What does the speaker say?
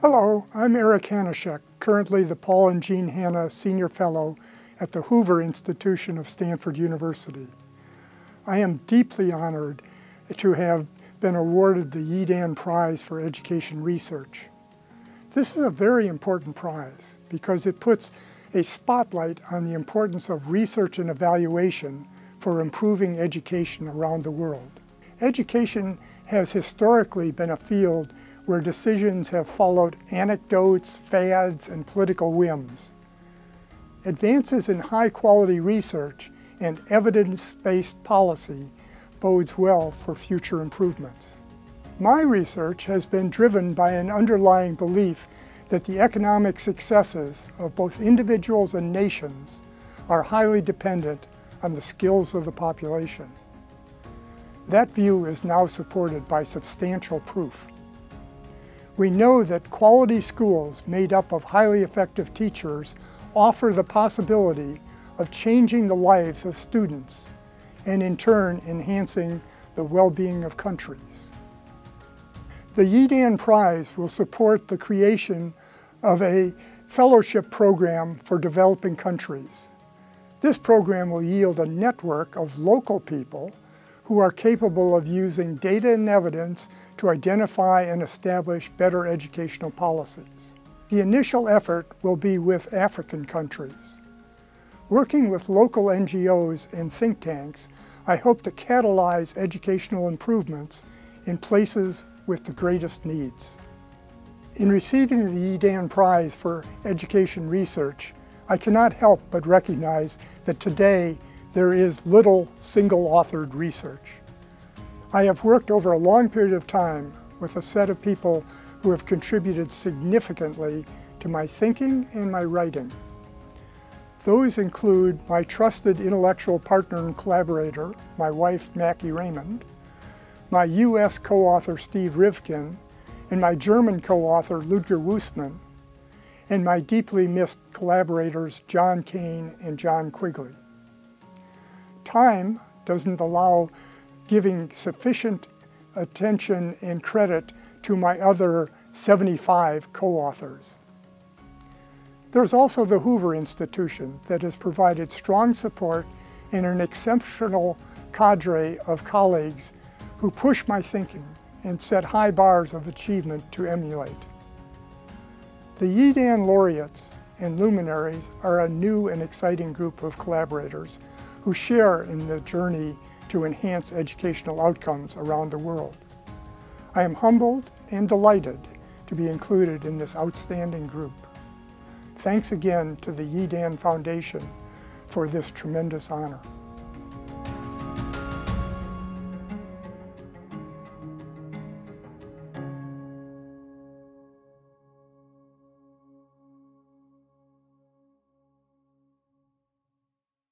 Hello, I'm Eric Hanushek, currently the Paul and Jean Hanna Senior Fellow at the Hoover Institution of Stanford University. I am deeply honored to have been awarded the Yidan Prize for Education Research. This is a very important prize because it puts a spotlight on the importance of research and evaluation for improving education around the world. Education has historically been a field where decisions have followed anecdotes, fads, and political whims. Advances in high-quality research and evidence-based policy bodes well for future improvements. My research has been driven by an underlying belief that the economic successes of both individuals and nations are highly dependent on the skills of the population. That view is now supported by substantial proof. We know that quality schools made up of highly effective teachers offer the possibility of changing the lives of students and in turn enhancing the well-being of countries. The Yidan Prize will support the creation of a fellowship program for developing countries. This program will yield a network of local people who are capable of using data and evidence to identify and establish better educational policies. The initial effort will be with African countries. Working with local NGOs and think tanks, I hope to catalyze educational improvements in places with the greatest needs. In receiving the Yidan Prize for Education Research, I cannot help but recognize that today there is little single-authored research. I have worked over a long period of time with a set of people who have contributed significantly to my thinking and my writing. Those include my trusted intellectual partner and collaborator, my wife Macke Raymond, my U.S. co-author Steve Rivkin, and my German co-author Ludger Woessmann, and my deeply missed collaborators John Kain and John Quigley. Time doesn't allow giving sufficient attention and credit to my other 75 co-authors. There's also the Hoover Institution that has provided strong support and an exceptional cadre of colleagues who push my thinking and set high bars of achievement to emulate. The Yidan laureates and luminaries are a new and exciting group of collaborators who share in the journey to enhance educational outcomes around the world. I am humbled and delighted to be included in this outstanding group. Thanks again to the Yidan Foundation for this tremendous honor.